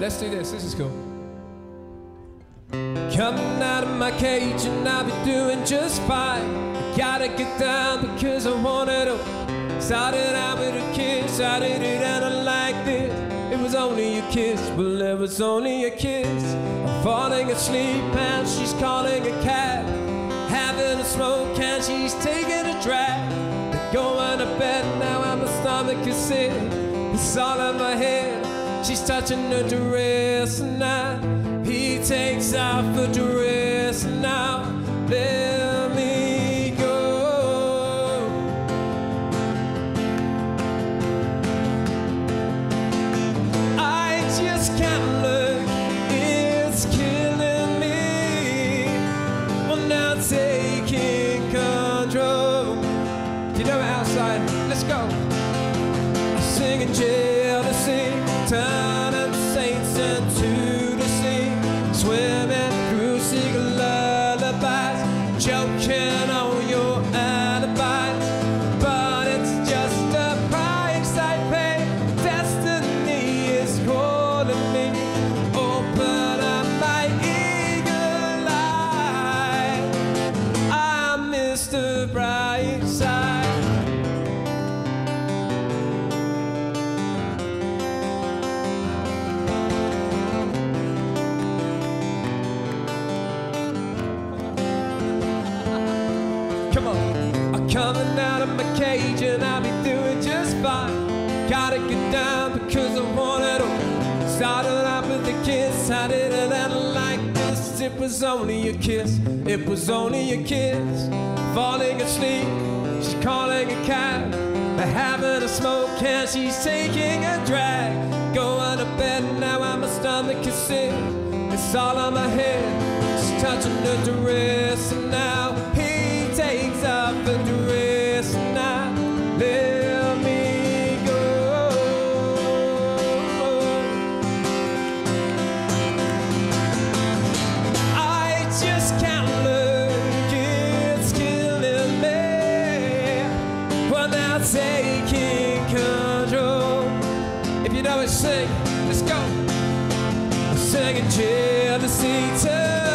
Let's do this. This is cool. Coming out of my cage and I'll be doing just fine. I gotta get down because I want it all. Started out with a kiss, I did it out like this. It It was only a kiss, well, it was only a kiss. I'm falling asleep and she's calling a cab. Having a smoke and she's taking a drag. They're going to bed now and my stomach is sick. It's all in my head. She's touching her dress now. He takes off her dress now. Let me go. I just can't look, it's killing me. Well, now taking control. You know it outside, let's go. Singing jealousy, coming out of my cage and I'll be doing just fine. Gotta get down because I want it all. Started out with a kiss, I didn't end like this. It was only a kiss, it was only a kiss. Falling asleep, she's calling a cab. Having a smoke and she's taking a drag. Going to bed now and my stomach is sick. It's all on my head. She's touching her dress and now he takes off the dress sing. Let's go. Singing jealousy, turning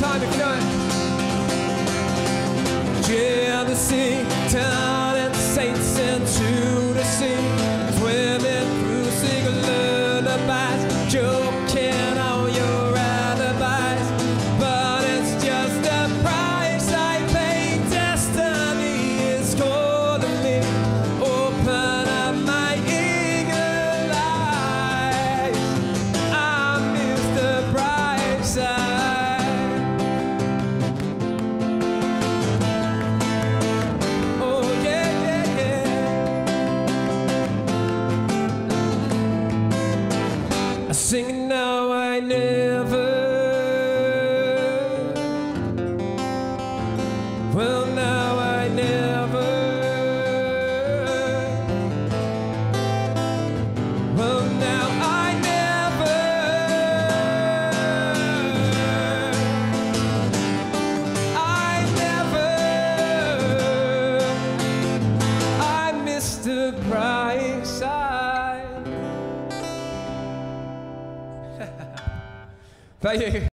time if you. Jealousy, turning sing now, I never. Well, now Tá aí.